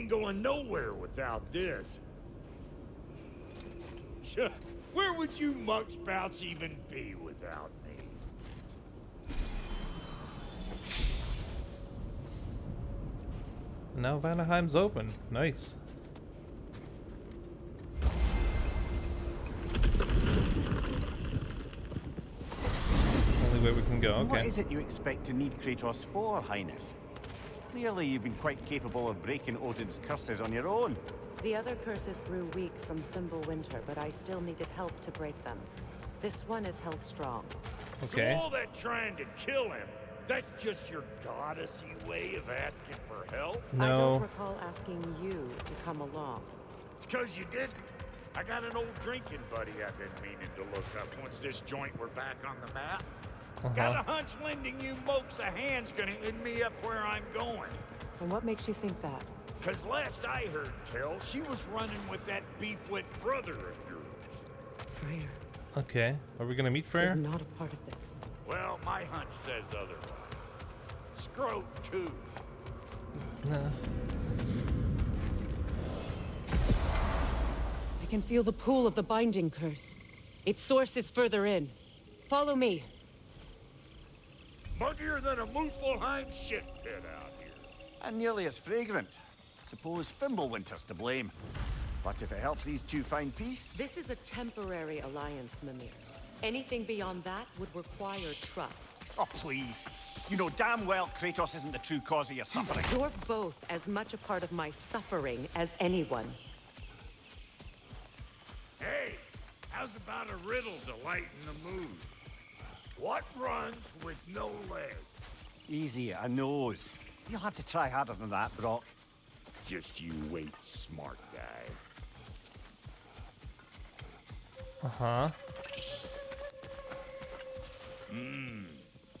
ain't going nowhere without this. Where would you muckspouts even be without me? Now Vanaheim's open. Nice. Only way we can go, okay. is it you expect to need Kratos for, Highness? Clearly you've been quite capable of breaking Odin's curses on your own. The other curses grew weak from Fimbulwinter, but I still needed help to break them. This one is held strong. Okay. So all that trying to kill him, that's just your goddessy way of asking for help? No. I don't recall asking you to come along. It's because you didn't. I got an old drinking buddy I've been meaning to look up once this joint were back on the map. Got Uh-huh. a hunch lending you mokes a hand's gonna end me up where I'm going. And what makes you think that? Cause last I heard tell, she was running with that beefwit brother of yours. Freyr Okay. Are we gonna meet is Freyr? not a part of this. Well, my hunch says otherwise. Scrote, too. No. I can feel the pull of the binding curse. Its source is further in. Follow me. Muggier than a Muspelheim shit pit out here. And nearly as fragrant. Suppose Fimbulwinter's to blame. But if it helps these two find peace... This is a temporary alliance, Mimir. Anything beyond that would require trust. Oh, please. You know damn well Kratos isn't the true cause of your suffering. You're both as much a part of my suffering as anyone. Hey, how's about a riddle to lighten the mood? What runs with no legs? Easy, a nose. You'll have to try harder than that, Brok. Just you wait, smart guy. Uh-huh. Mmm.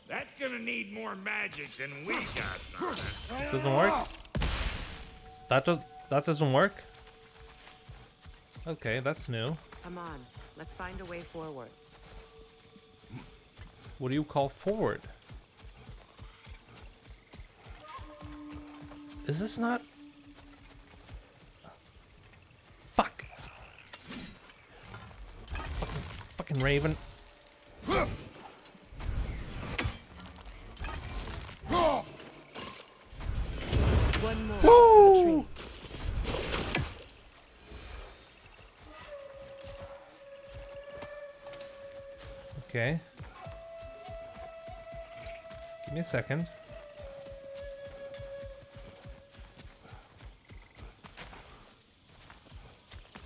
That's gonna need more magic than we got, son. Doesn't work? That does that doesn't work? Okay, that's new. Come on, let's find a way forward. What do you call forward? Is this not Fuck. Fucking, fucking Raven. One more. Woo! Okay. Give me a second.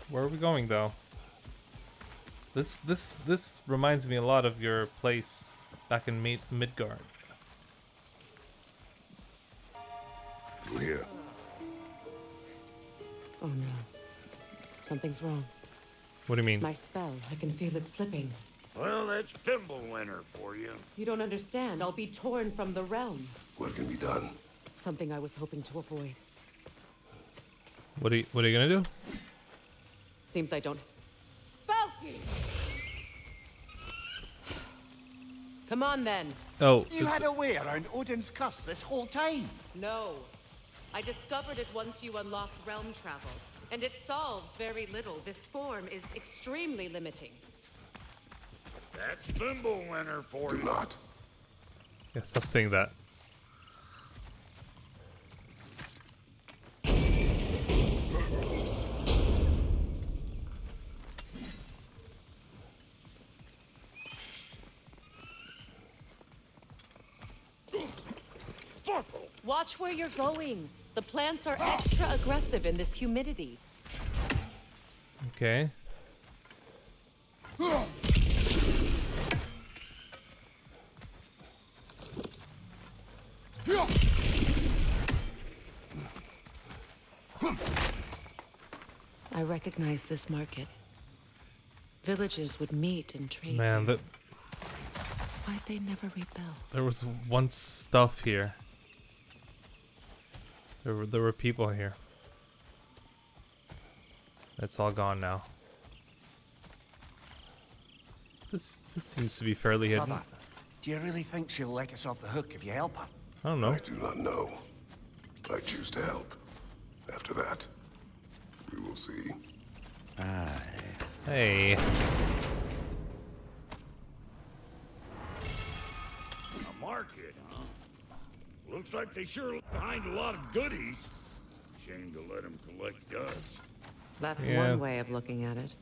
Where are we going though? This this this reminds me a lot of your place back in Mid- Midgard. You here? Oh no. Something's wrong. What do you mean? My spell, I can feel it slipping. Well, that's Fimbulwinter for you. You don't understand. I'll be torn from the realm. What can be done? Something I was hoping to avoid. What are you what are you gonna do? Seems I don't. Falky! Come on then. Oh, You had a way around Odin's curse this whole time. No. I discovered it once you unlocked realm travel, and it solves very little. This form is extremely limiting. That's Fimbulwinter for Do you. not. yeah, stop saying that. Watch where you're going. The plants are extra aggressive in this humidity. Okay. I recognize this market. Villages would meet and trade. Man, that Why'd they never rebel? there was once stuff here. There were there were people here. It's all gone now. This this seems to be fairly hidden. Mother, do you really think she'll let us off the hook if you help her? I don't know. I do not know. I choose to help. After after that. We will see. Hey. A market, huh? Looks like they sure left behind a lot of goodies. Shame to let them collect dust. That's Yeah. one way of looking at it.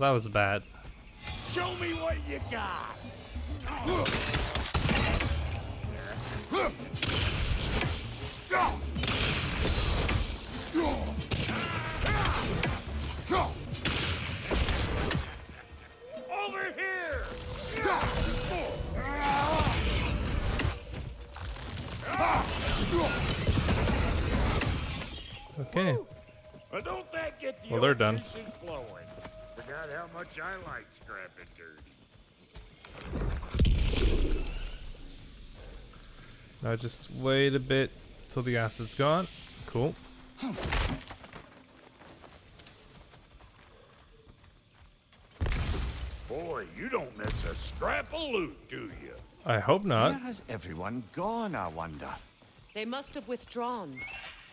That was bad. Show me what you got! Over here! Okay. Well, don't that get the Well, they're done. Juices flowing? Forgot how much I like scrapping dirt. Now just wait a bit till the acid's gone. Cool. Boy, you don't miss a scrap of loot, do you? I hope not. Where has everyone gone, I wonder? They must have withdrawn,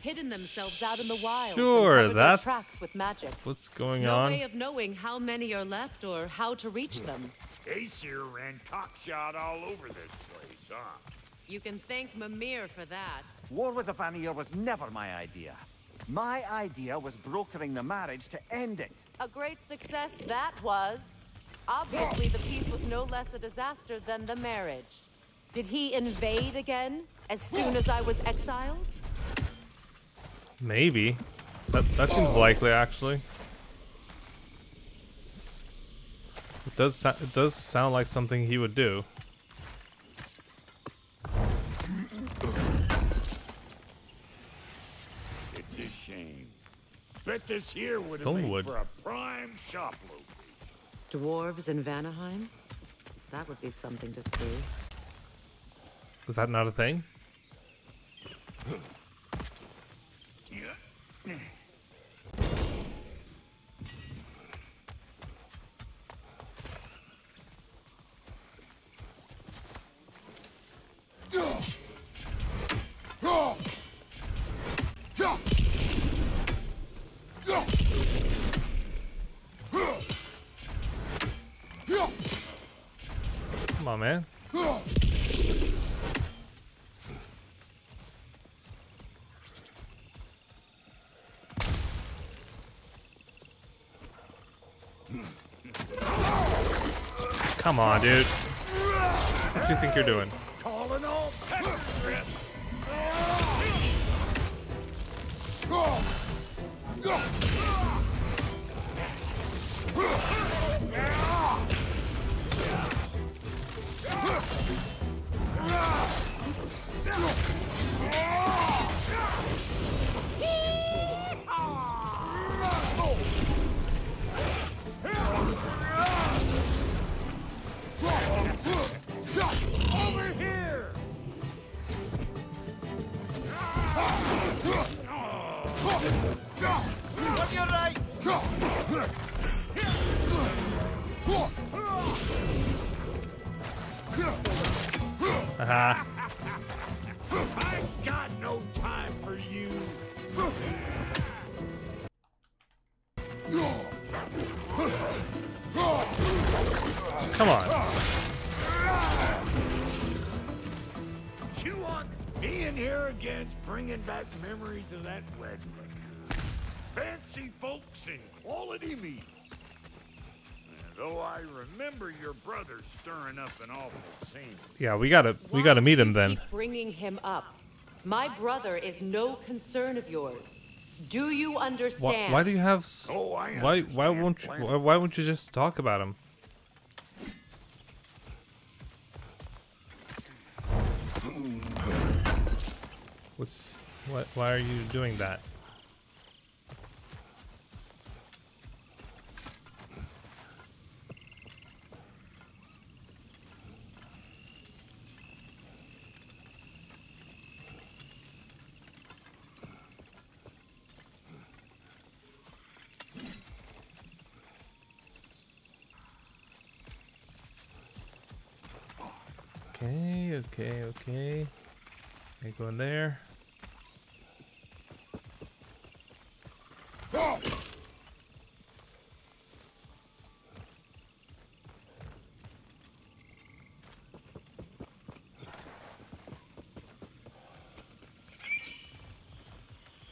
hidden themselves out in the wild. Sure, and covered their that's- tracks with magic. What's going No on? No way of knowing how many are left or how to reach them. Aesir ran cockshot all over this place, huh? You can thank Mimir for that. War with the Vanir was never my idea. My idea was brokering the marriage to end it. A great success that was. Obviously, the peace was no less a disaster than the marriage. Did he invade again as soon as I was exiled? Maybe. That that seems likely, actually. It does. It does sound like something he would do. It's a shame. Bet this here would have made for a prime shop location. Dwarves in Vanaheim? That would be something to see. Is that not a thing? Mm-hmm. Come on, dude. What do you think you're doing? Calling all I've got no time for you. Come on. You want being here again's bringing back memories of that wedding. Fancy folks and quality meals. Though I remember your brother stirring up an awful. Yeah, we gotta we gotta meet him then. Keep bringing him up. My brother is no concern of yours. Do you understand? why do you have? s- Oh, I why why won't you why, why won't you just talk about him? What's what? Why are you doing that? Okay, okay. Okay, go in there.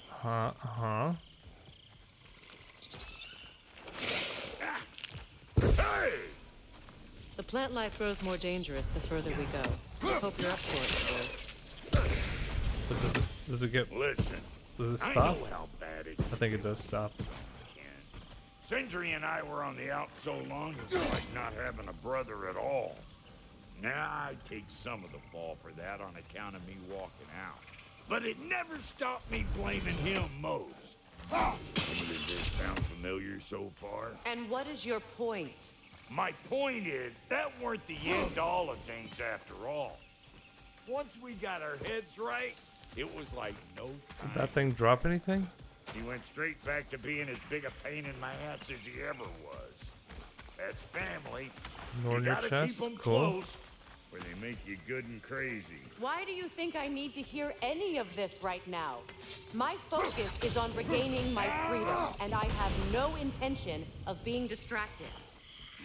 Huh, huh. The plant life grows more dangerous the further we go. Hope you're up for it, Thor. But does it, does it get, Listen, does it I stop? know how bad it I think it does stop. can. Sindri and I were on the out so long it was like not having a brother at all. Now I take some of the fall for that on account of me walking out. But it never stopped me blaming him most. Does this sound familiar so far? And what is your point? My point is, that weren't the end all of things after all. Once we got our heads right, it was like no time. Did that thing drop anything? He went straight back to being as big a pain in my ass as he ever was. That's family. Nor you gotta chest? keep 'em Cool. close, or they make you good and crazy. Why do you think I need to hear any of this right now? My focus is on regaining my freedom, and I have no intention of being distracted.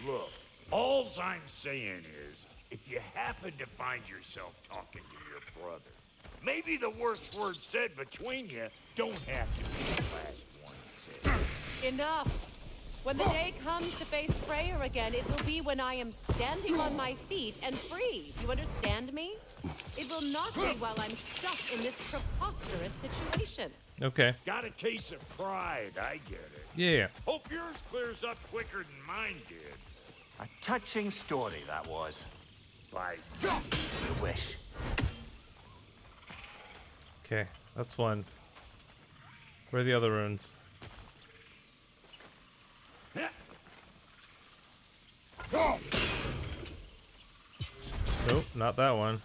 Look, alls I'm saying is, if you happen to find yourself talking to your brother, maybe the worst word said between you don't have to be the last one said. Enough! When the day comes to face Freyr again, it will be when I am standing on my feet and free. You understand me? It will not be while I'm stuck in this preposterous situation. Okay. Got a case of pride, I get it. Yeah. Hope yours clears up quicker than mine did. A touching story, that was. Like, I wish. Okay, that's one. Where are the other runes? Nope, not that one.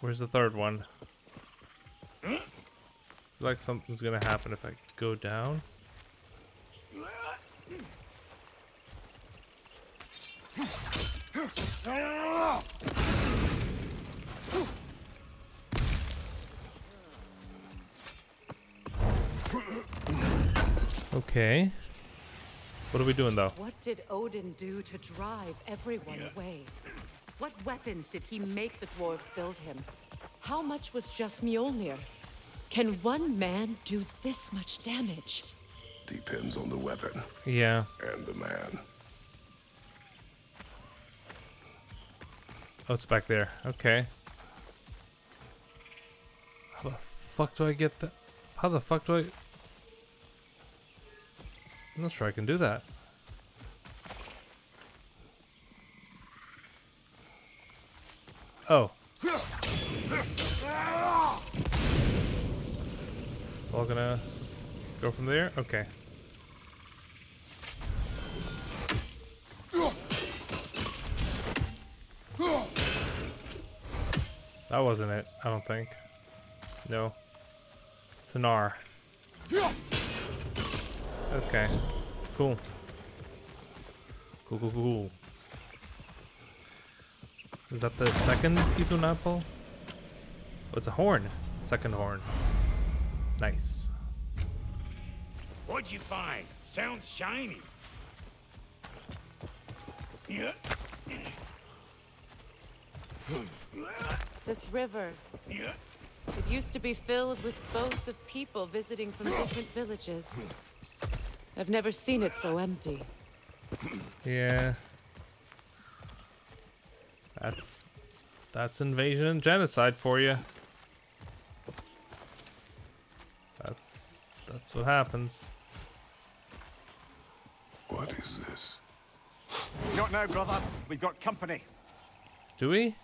Where's the third one? Like something's gonna happen if I go down. Okay. What are we doing though? What did Odin do to drive everyone away? What weapons did he make the dwarves build him? How much was just Mjolnir? Can one man do this much damage? Depends on the weapon Yeah. and the man. Oh, it's back there. Okay. How the fuck do I get that? How the fuck do I? I'm not sure I can do that. Oh. It's all gonna go from there? Okay. That wasn't it, I don't think. No. It's an R. Okay. Cool. Cool, cool, cool. Is that the second Idun apple? Oh, it's a horn. Second horn. Nice. what'd you find? Sounds shiny. Yeah. This river, Yeah. it used to be filled with boats of people visiting from different villages. I've never seen it so empty. Yeah. That's that's invasion and genocide for you. That's that's what happens. What is this? Not now, brother. We've got company. Do we?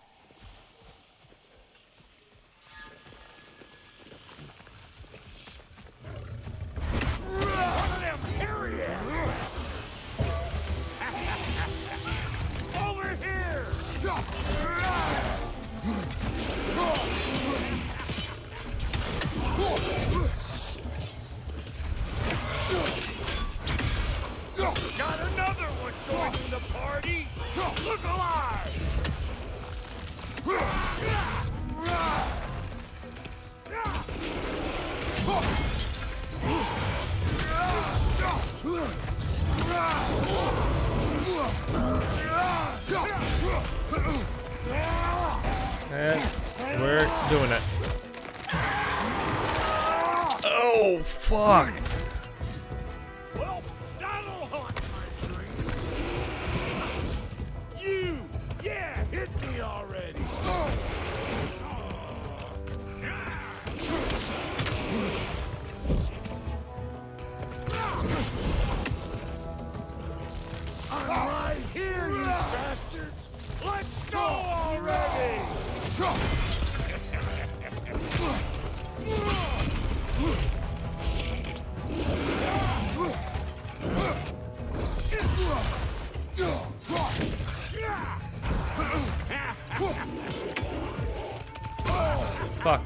Fuck.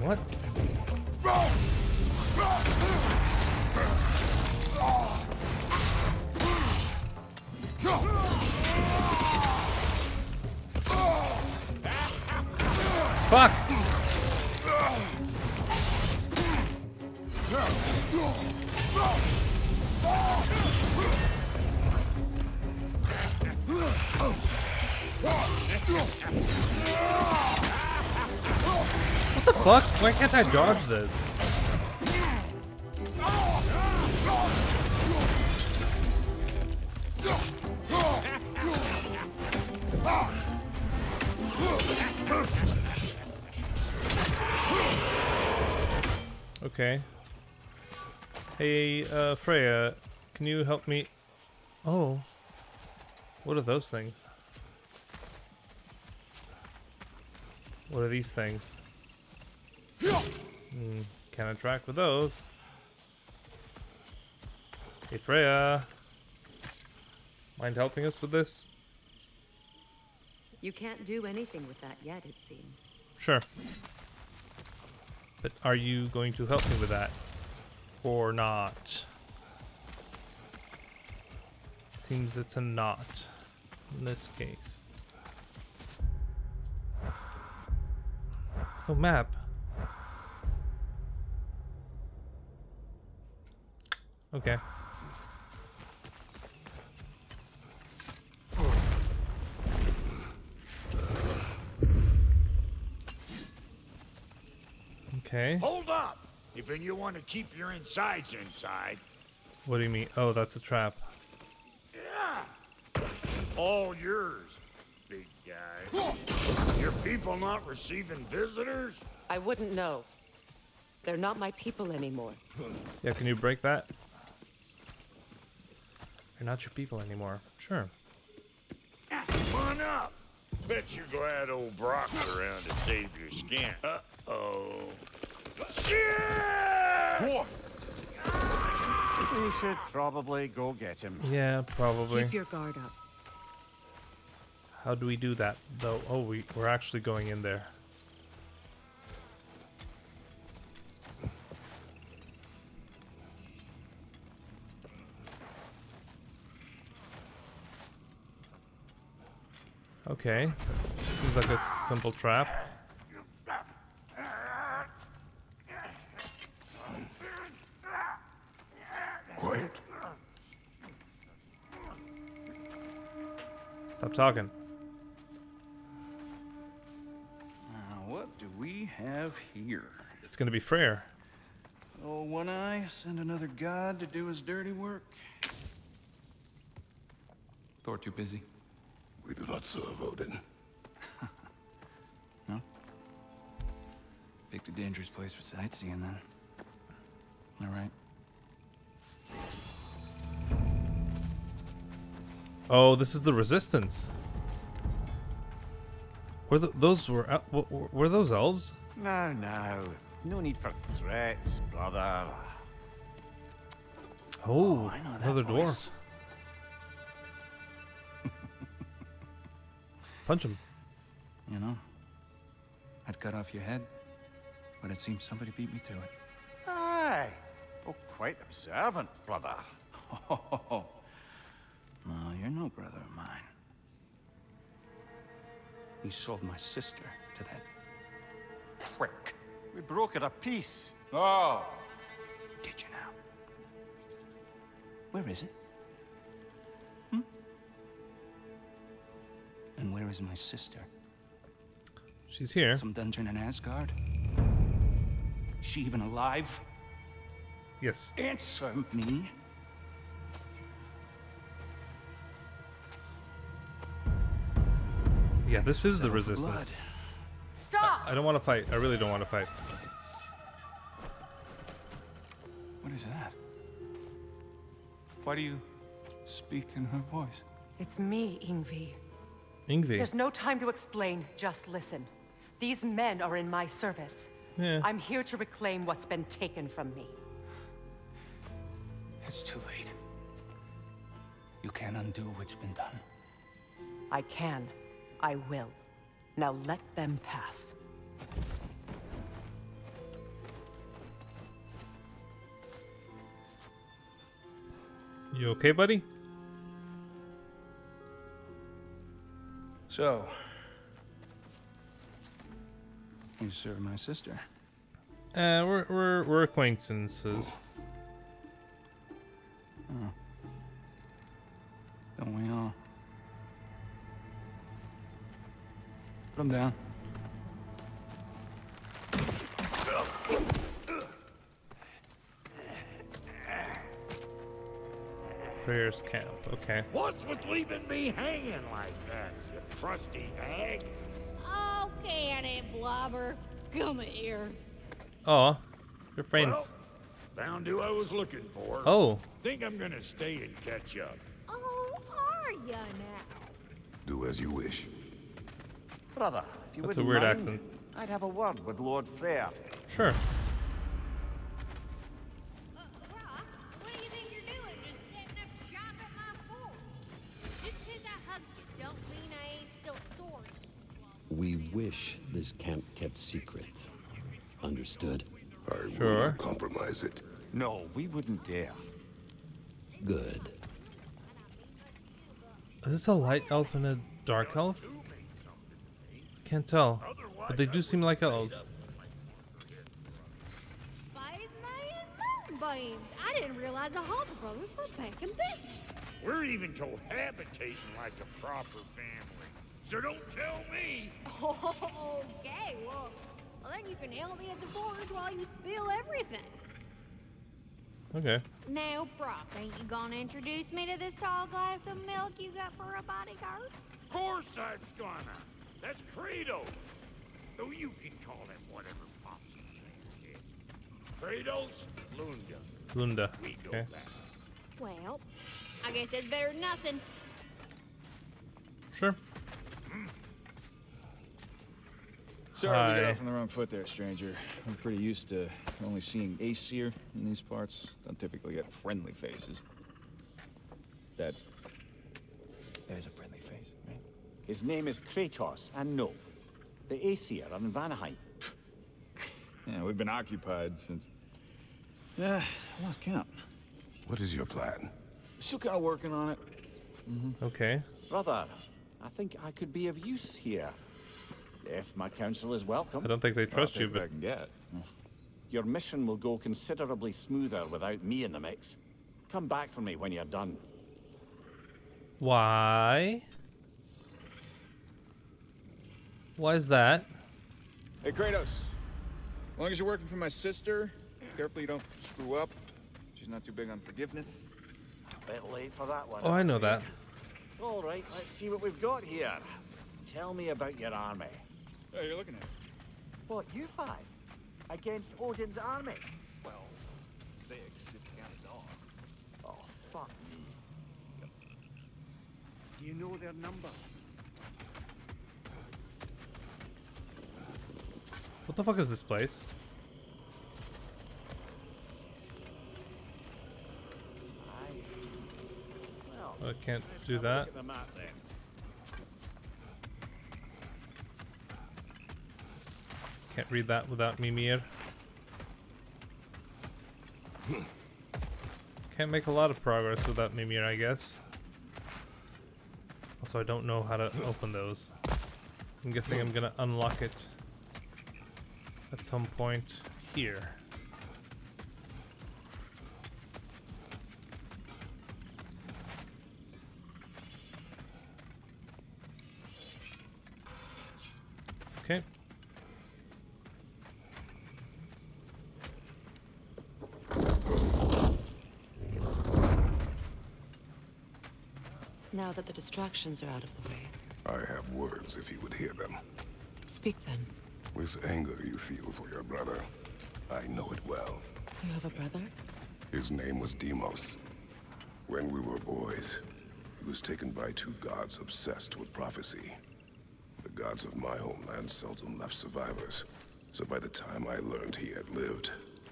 What? Fuck! Fuck? Why can't I dodge this? Okay. Hey, uh, Freya, can you help me? Oh. What are those things? What are these things? Hmm, can't interact with those. Hey, Freya. Mind helping us with this? You can't do anything with that yet, it seems. Sure. But are you going to help me with that? Or not? Seems it's a not in this case. Oh, map. Okay. Okay. Hold up! If you want to keep your insides inside, What do you mean? Oh, that's a trap. yeah! All yours, big guy. Your people not receiving visitors? I wouldn't know. They're not my people anymore. Yeah, can you break that? You're not your people anymore. Sure. Come on up. Bet you're glad old Brok's around to save your skin. Uh-oh. Shit! We should probably go get him. Yeah, probably. Keep your guard up. How do we do that, though? Oh, we, we're actually going in there. Okay. Seems like a simple trap. Quiet. Stop talking. Now, what do we have here? It's gonna be Freyr. Oh, One Eye, send another god to do his dirty work. Thor too busy. We do not serve Odin. No? Picked a dangerous place for sightseeing, then. All right. Oh, this is the resistance. Were th those were el- w- w- were those elves? No, no, No need for threats, brother. Oh, oh I know that another voice. dwarf. Punch him. You know, I'd cut off your head, but it seems somebody beat me to it. Aye. Oh, quite observant, brother. Oh, No, you're no brother of mine. He sold my sister to that prick. We broke it a piece. Oh! Did you now? Where is it? Is my sister? She's here. Some dungeon in Asgard? Is she even alive? Yes. Answer me. Yeah, this is the resistance. blood. Stop! I don't want to fight. I really don't want to fight. What is that? Why do you speak in her voice? It's me, Yngvi. Yngvi. There's no time to explain, just listen. These men are in my service. Yeah. I'm here to reclaim what's been taken from me. It's too late. You can't undo what's been done. I can. I will. Now let them pass. You okay, buddy? So, you serve my sister. Uh, we're we're we're acquaintances. Don't we all? Put him down. Freyr's camp. Okay. What's with leaving me hanging like that, you trusty hag? Oh, can it, Blobber? Come here. Oh, your friends. Well, found who I was looking for. oh, Think I'm gonna stay and catch up. Oh, are ya now? Do as you wish. Brother, if you That's a weird mind, accent. I'd have a word with Lord Freyr. sure. Wish this camp kept secret. Understood? I will Sure. not compromise it. No, we wouldn't dare. Good. Is this a light elf and a dark elf? Can't tell, but they do seem like elves. Five million. I didn't realize the Huldra brothers were back in business. We're even cohabitating like a proper family. So don't tell me. okay, well, well, then you can help me at the forge while you spill everything. Okay. Now, Brok, ain't you gonna introduce me to this tall glass of milk you got for a bodyguard? Of course I'm gonna. That's Kratos. Though you can call him whatever pops into your head. Kratos, Lunda. Lunda. We go Okay. back. Well, I guess that's better than nothing. Sure. Sorry we got off on the wrong foot there, stranger. I'm pretty used to only seeing Aesir in these parts. Don't typically get friendly faces. That... That is a friendly face, right? His name is Kratos, and no, the Aesir are in Vanaheim. Yeah, we've been occupied since... Yeah, I lost count. What is your plan? Still kind of working on it. Mm-hmm. Okay. Brother, I think I could be of use here. If my counsel is welcome, I don't think they trust I'll you, take what I but can get. your mission will go considerably smoother without me in the mix. Come back for me when you're done. why? Why is that? Hey, Kratos. As long as you're working for my sister, carefully you don't screw up. She's not too big on forgiveness. A bit late for that one. Oh, I know that. All right, let's see what we've got here. Tell me about your army. Oh, you're looking at it. What, you five? Against Odin's army? Well, six if you count a dog. Oh, fuck me. Do you know their number. What the fuck is this place? Aye. Well, I can't let's do have a that. Can't read that without Mimir. Can't make a lot of progress without Mimir, I guess. so I don't know how to open those. I'm guessing I'm gonna unlock it at some point here. Okay. Now that the distractions are out of the way, I have words if you would hear them. speak then. This anger you feel for your brother, I know it well. You have a brother? His name was Deimos. When we were boys, he was taken by two gods obsessed with prophecy. The gods of my homeland seldom left survivors, so by the time I learned he had lived,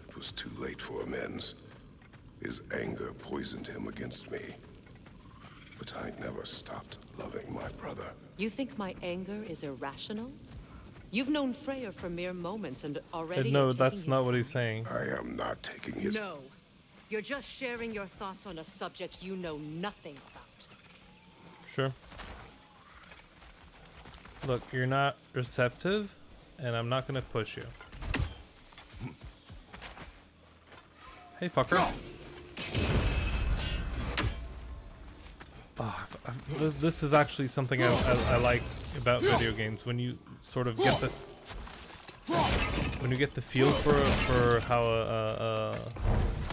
it was too late for amends. His anger poisoned him against me. But I never stopped loving my brother. You think my anger is irrational? You've known Freyr for mere moments and already. no, you're that's not what he's saying. I am not taking his... No. You're just sharing your thoughts on a subject you know nothing about. Sure. Look, you're not receptive, and I'm not gonna push you. Hey, fucker. F- this is actually something I, I, I like about video games when you sort of get the when you get the feel for for how a, a,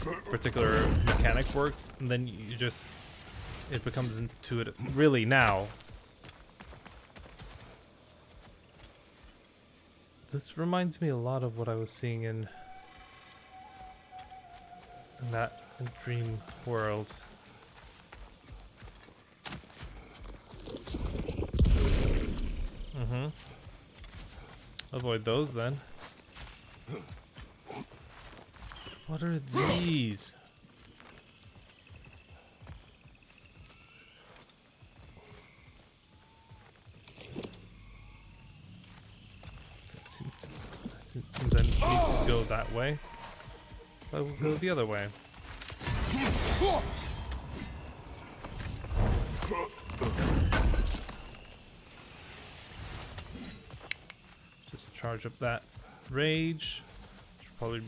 a particular mechanic works, and then you just it becomes intuitive. Really now. This reminds me a lot of what I was seeing in, in that dream world. Avoid those then. What are these? Seems I need to go that way. I will go the other way. Just charge up that rage. Probably.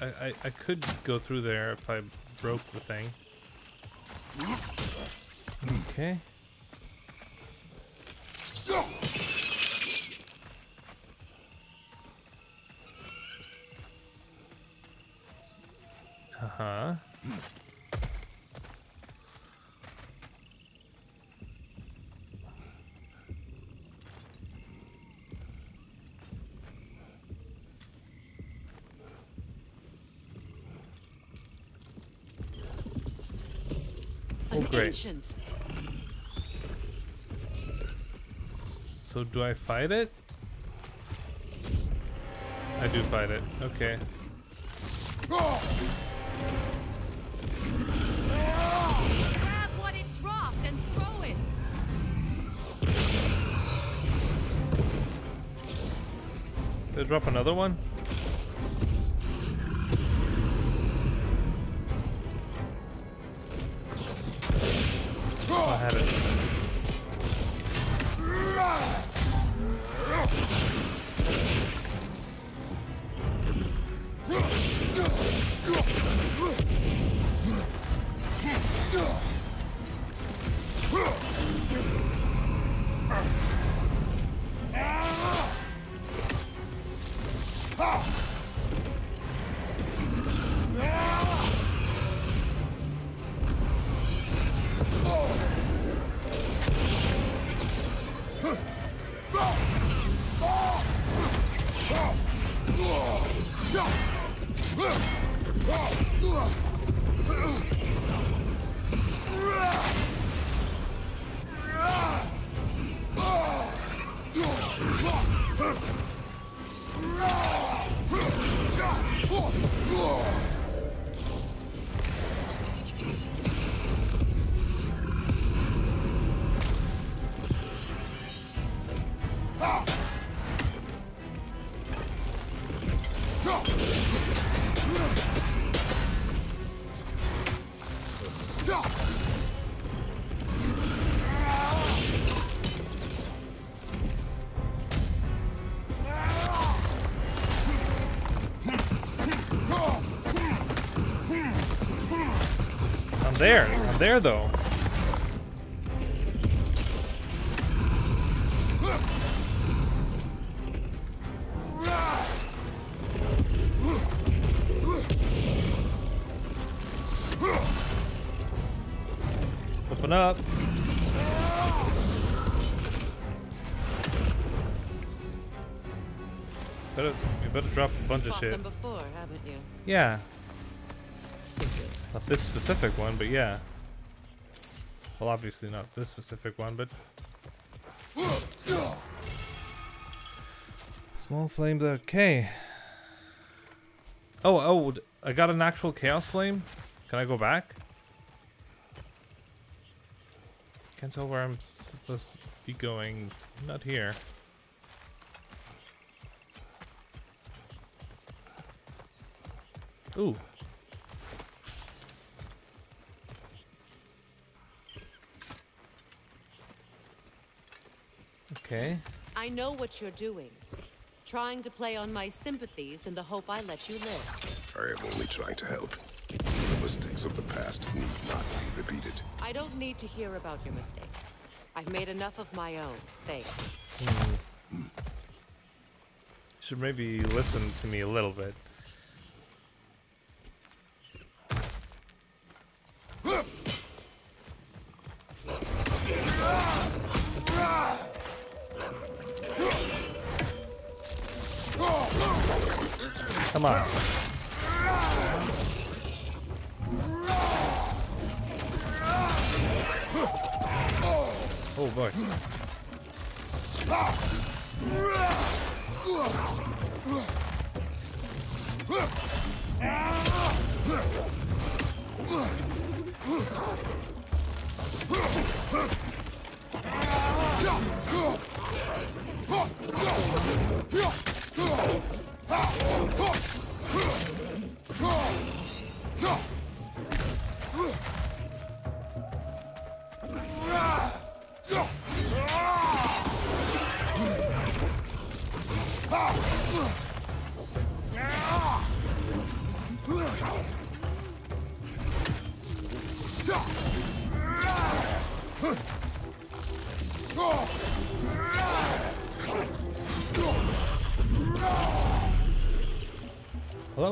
I, I, I could go through there if I broke the thing. Okay. Uh-huh. Oh, An ancient. So do I fight it? I do fight it. Okay. Grab what it dropped and throw it. Did I drop another one? There. I'm there though. Open up. Better, you better drop a bunch of shit. before, haven't you? Yeah. This specific one, but yeah. Well, obviously not this specific one, but... Small flames, okay. Oh, oh, I got an actual Chaos Flame? Can I go back? Can't tell where I'm supposed to be going. Not here. Ooh. Okay. I know what you're doing. Trying to play on my sympathies in the hope I let you live. I am only trying to help. The mistakes of the past need not be repeated. I don't need to hear about your mistakes. I've made enough of my own, thanks. Hmm. Should maybe listen to me a little bit.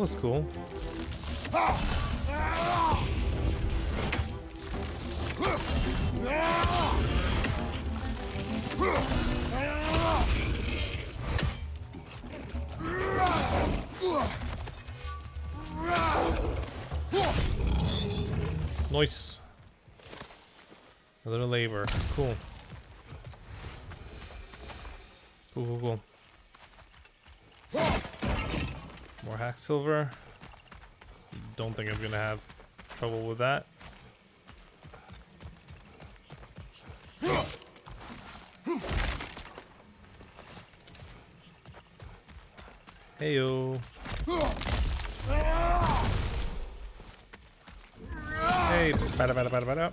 Was cool. Nice. A little labor. Cool, cool, cool. More hack silver. Don't think I'm gonna have trouble with that. Heyo. Hey, bada bada bada bada.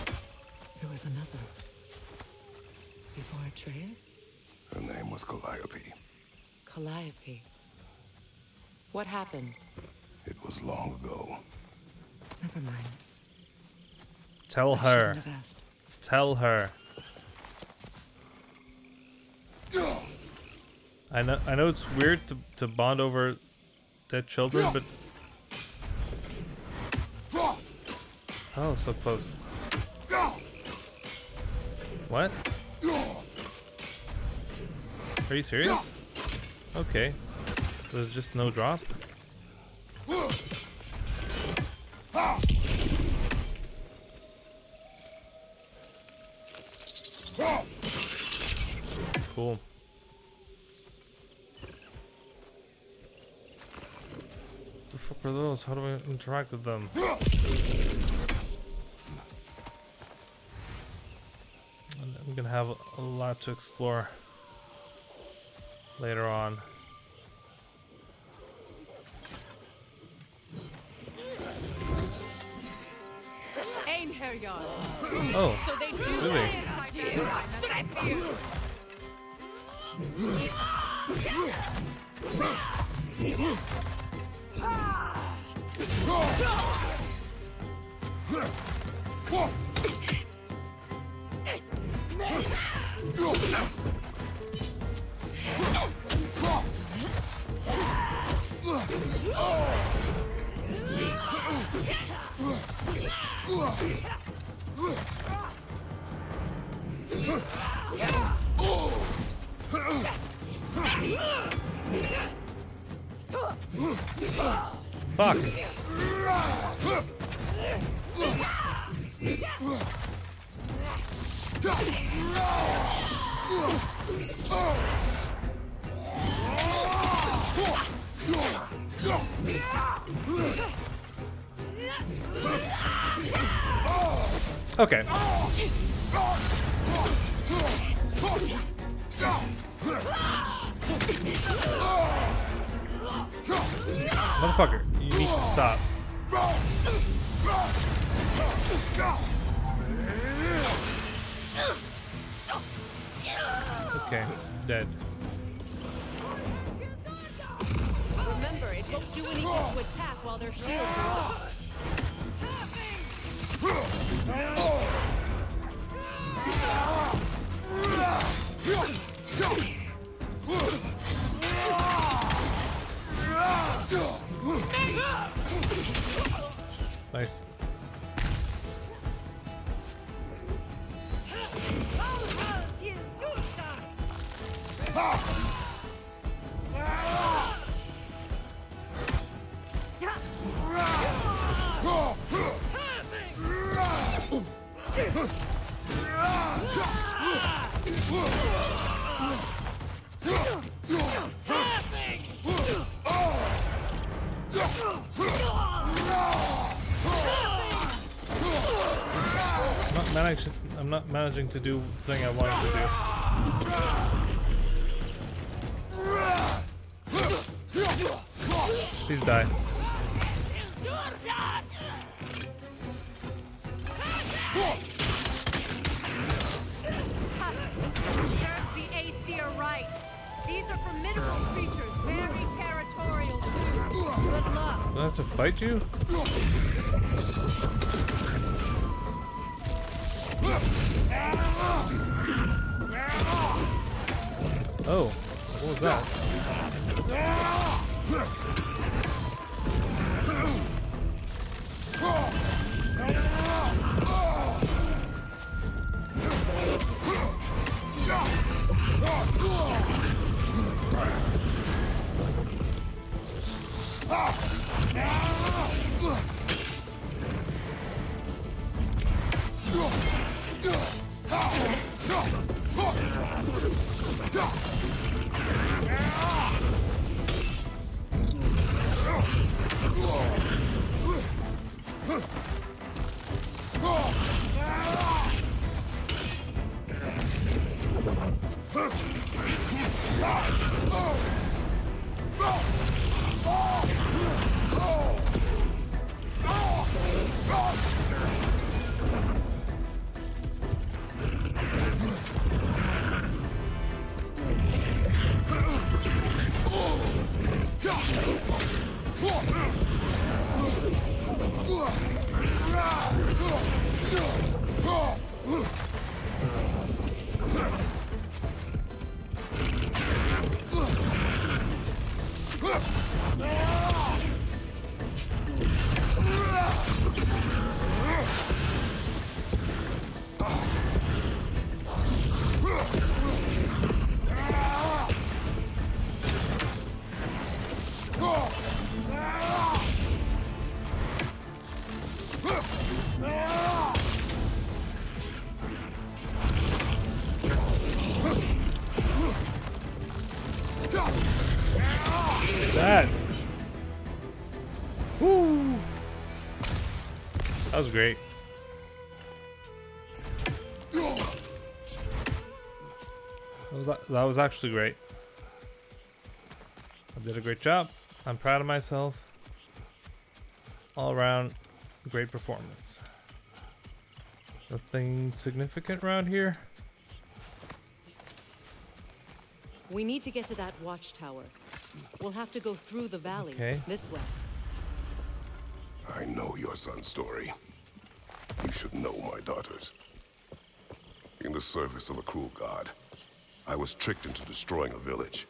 There was another. Before Atreus? Her name was Calliope. Calliope. What happened? It was long ago. Never mind. Tell I her. have asked. Tell her. I know I know it's weird to, to bond over dead children, but Oh, so close. What? Are you serious? Okay. There's just no drop? Cool. The fuck are those? How do I interact with them? Have a lot to explore later on. Oh, So they do really? Fuck! Okay. Motherfucker, you need to stop. Okay, dead. Won't do anything to attack while their shields are up. Nice. I'm not managing. I'm not managing to do the thing I wanted to do. Please die. Serves the Aesir right. These are formidable creatures, very territorial too. Good luck. Do I have to fight you? Oh, what was that? Ah! block. Was great. That was, that was actually great. I did a great job. I'm proud of myself. All around, great performance. Nothing significant around here? We need to get to that watchtower. We'll have to go through the valley. Okay. This way. I know your son's story. You should know my daughter's. In the service of a cruel god, I was tricked into destroying a village,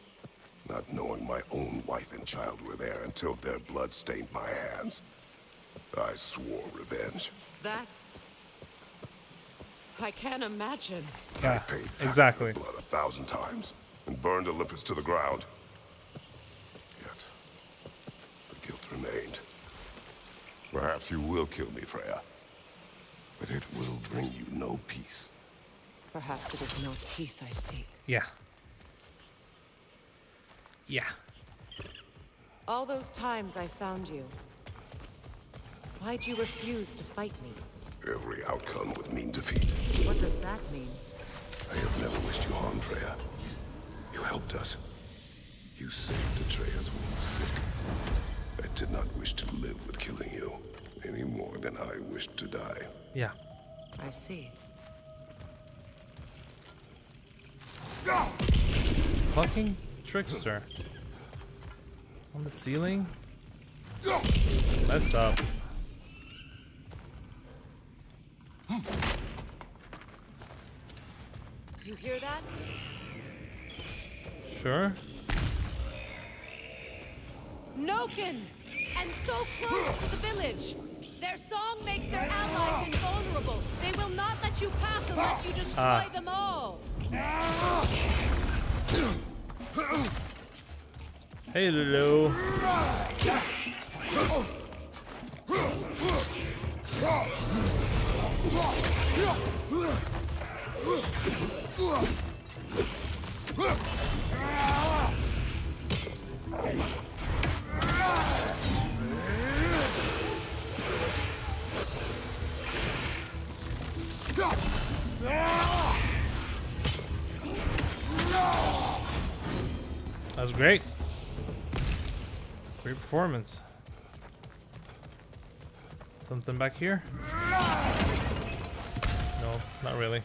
not knowing my own wife and child were there until their blood stained my hands. I swore revenge. That's. I can't imagine. Yeah, Paid back exactly. blood a thousand times and burned Olympus to the ground. Yet, the guilt remained. Perhaps you will kill me, Freya. But it will bring you no peace. Perhaps it is not peace I seek. Yeah. Yeah. All those times I found you. Why'd you refuse to fight me? Every outcome would mean defeat. What does that mean? I have never wished you harm, Freya. You helped us. You saved Atreus when he was sick. I did not wish to live with killing you, any more than I wished to die. Yeah. I see. Fucking trickster. On the ceiling? Messed up. You hear that? Sure. Nokken! And so close to the village! Their song makes their allies invulnerable. They will not let you pass unless you destroy Ah. them all. Hello. That was great. Great performance. Something back here? No, not really.